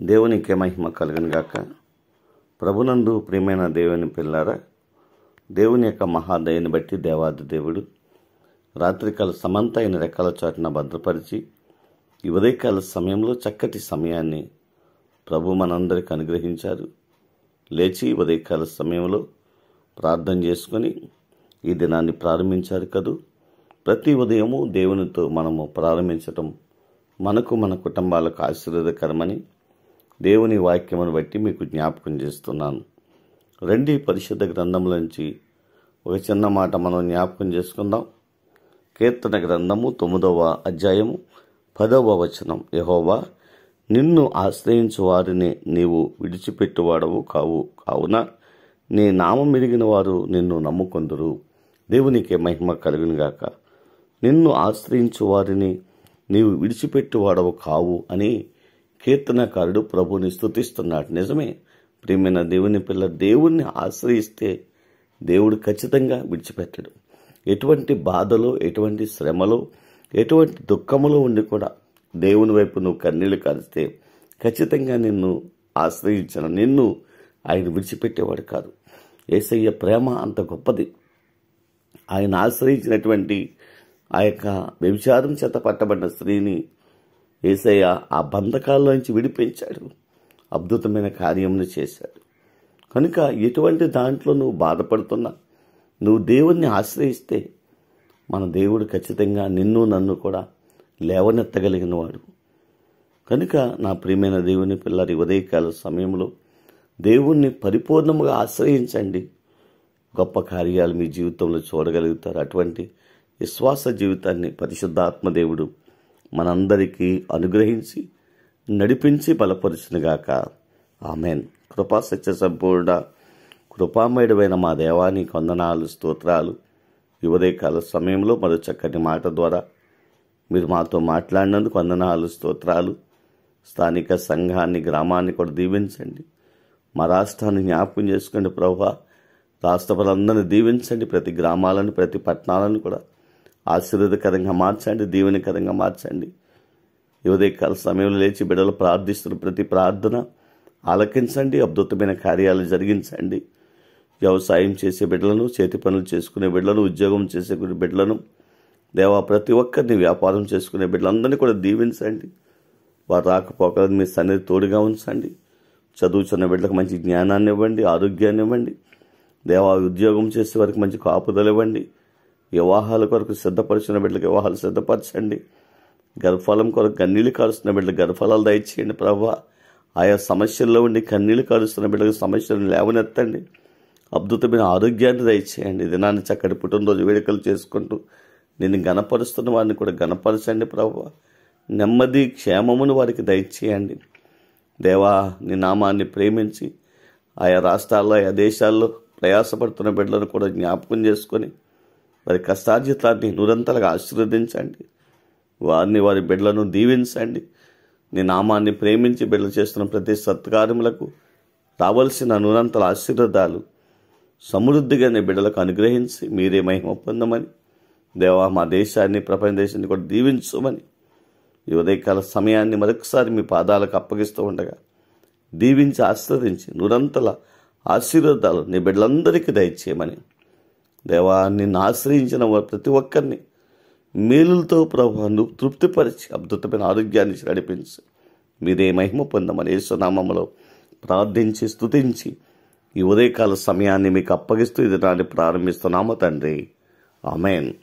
దేవునికే మహిమ కలుగును ప్రభునందు ప్రియమైన దేవుని పిల్లారా దేవుని యొక్క మహాదయని బట్టి దేవాది దేవుడు రాత్రికాల సమంత అయిన రెక్కల చాటున భద్రపరిచి ఈ ఉదయకాల సమయంలో చక్కటి సమయాన్ని ప్రభు మనందరికి అనుగ్రహించారు. లేచి ఉదయకాల సమయంలో ప్రార్థన చేసుకొని ఈ దినాన్ని ప్రారంభించారు కదూ. ప్రతి ఉదయము దేవునితో మనము ప్రారంభించటం మనకు మన కుటుంబాలకు ఆశీర్వాదకరమని దేవుని వాక్యమును బట్టి మీకు జ్ఞాపకం చేస్తున్నాను. రండి పరిశుద్ధ గ్రంథంలోంచి ఒక చిన్న మాట మనం జ్ఞాపకం చేసుకుందాం. కీర్తన గ్రంథము తొమ్మిదవ అధ్యాయము పదవ వచనం. యహోవా నిన్ను ఆశ్రయించు వారిని నీవు విడిచిపెట్టువాడవు కావు. కావున నీ నామం ఎరిగిన వారు నిన్ను నమ్ముకొందురు. దేవునికే మహిమ కలుగునుగాక నిన్ను ఆశ్రయించు వారిని నీవు విడిచిపెట్టువాడవు కావు అని కీర్తనకారుడు ప్రభుని స్తుతిస్తున్నాడు. నిజమే. ప్రియమైన దేవుని పిల్ల దేవుణ్ణి ఆశ్రయిస్తే దేవుడు ఖచ్చితంగా విడిచిపెట్టడు. ఎటువంటి బాధలో ఎటువంటి శ్రమలో ఎటువంటి దుఃఖములో ఉండి కూడా దేవుని వైపు నువ్వు కన్నీళ్ళు కారిస్తే ఖచ్చితంగా నిన్ను ఆశ్రయించిన. నిన్ను ఆయన విడిచిపెట్టేవాడు కాదు. ఏసయ్య ప్రేమ అంత గొప్పది. ఆయన ఆశ్రయించినటువంటి ఆ యొక్క వ్యభిచారం చేత పట్టబడిన స్త్రీని ఏసయ్య ఆ బంధకాల్లోంచి విడిపించాడు. అద్భుతమైన కార్యమును చేశాడు. కనుక ఎటువంటి దాంట్లో నువ్వు బాధపడుతున్నా నువ్వు దేవుణ్ణి ఆశ్రయిస్తే మన దేవుడు ఖచ్చితంగా నిన్ను నన్ను కూడా లేవనెత్తగలిగిన వాడు కనుక నా ప్రియమైన దేవుని పిల్లరి ఉదయకాల సమయంలో దేవుణ్ణి పరిపూర్ణముగా ఆశ్రయించండి. గొప్ప కార్యాలు మీ జీవితంలో చూడగలుగుతారు. అటువంటి విశ్వాస జీవితాన్ని పరిశుద్ధాత్మ దేవుడు మనందరికీ అనుగ్రహించి నడిపించి బలపరుచునుగాక. ఆమెన్. కృపా సత్య సంపూర్ణ కృపామయుడమైన మా దేవాని కొందనాలు స్తోత్రాలు. ఈ సమయంలో మరో చక్కటి మాట ద్వారా మీరు మాతో మాట్లాడినందుకు వందనాలు స్తోత్రాలు. స్థానిక సంఘాన్ని గ్రామాన్ని కూడా దీవించండి. మా రాష్ట్రాన్ని జ్ఞాపకం చేసుకోండి ప్రభా. రాష్ట్ర ప్రజలందరినీ దీవించండి ప్రతి గ్రామాలను ప్రతి పట్టణాలను కూడా. ఆశీర్వదకరంగా మార్చండి దీవెనకరంగా మార్చండి. ఈ ఉదయకాల సమయంలో లేచి బిడ్డలు ప్రార్థిస్తున్న ప్రతి ప్రార్థన ఆలకించండి అద్భుతమైన కార్యాలు జరిగించండి. వ్యవసాయం చేసే బిడ్డలను చేతి పనులు చేసుకునే బిడ్డలను ఉద్యోగం చేసే బిడ్డలను దేవా ప్రతి ఒక్కరిని వ్యాపారం చేసుకునే బిడ్డలందరినీ కూడా దీవించండి. వారు రాకపోకలను మీ సన్నిధి తోడుగా ఉంచండి. చదువుతున్న బిడ్డలకు మంచి జ్ఞానాన్ని ఇవ్వండి ఆరోగ్యాన్ని ఇవ్వండి. దేవా ఉద్యోగం చేసే వారికి మంచి కాపుదలు ఇవ్వండి. వివాహాల కొరకు సిద్ధపరిచిన బిడ్డలకు వివాహాలు సిద్ధపరచండి. గర్భఫలం కొరకు కన్నీళ్ళు కారుస్తున్న బిడ్డలకు గర్భఫలాలు దయచేయండి ప్రభా. ఆయా సమస్యల్లో ఉండి కన్నీళ్ళు కారుస్తున్న బిడ్డలకు సమస్యలను లేవనెత్తండి. అద్భుతమైన ఆరోగ్యాన్ని దయచేయండి. దినాన్ని చక్కటి పుట్టినరోజు వేడుకలు చేసుకుంటూ నిన్ను గణపరుస్తున్న వారిని కూడా గణపరచండి ప్రభు. నెమ్మది క్షేమమును వారికి దయచేయండి. దేవా నీ నామాన్ని ప్రేమించి ఆయా రాష్ట్రాల్లో ఆయా దేశాల్లో ప్రయాసపడుతున్న బిడ్డలను కూడా జ్ఞాపకం చేసుకొని వారి కష్టార్జితాన్ని నిరంతరంగా ఆశీర్వదించండి. వారిని వారి బిడ్డలను దీవించండి. నీ నామాన్ని ప్రేమించి బిడ్డలు చేస్తున్న ప్రతి సత్కారములకు రావలసిన నిరంతర ఆశీర్వాదాలు సమృద్ధిగా నీ బిడ్డలకు అనుగ్రహించి మీరే మహిమ పొందమని దేవా మా దేశాన్ని ప్రపంచ దేశాన్ని కూడా దీవించమని ఈ ఉదయకాల సమయాన్ని మరొకసారి మీ పాదాలకు అప్పగిస్తూ ఉండగా దీవించి ఆశీర్వదించి నిరంతర ఆశీర్వాదాలు నీ బిడ్డలందరికీ దయచేయమని దేవా నిన్ను ఆశ్రయించిన ప్రతి ఒక్కరిని మేలులతో ప్రభు నువ్వు తృప్తిపరిచి అద్భుతమైన ఆరోగ్యాన్ని నడిపించి. మీరే మహిమ పొందమని యేసునామంలో ప్రార్థించి స్తుతించి ఈ ఉదయకాల సమయాన్ని మీకు అప్పగిస్తూ ఇది నాటి ప్రారంభిస్తున్నాము తండ్రి. ఆమెన్.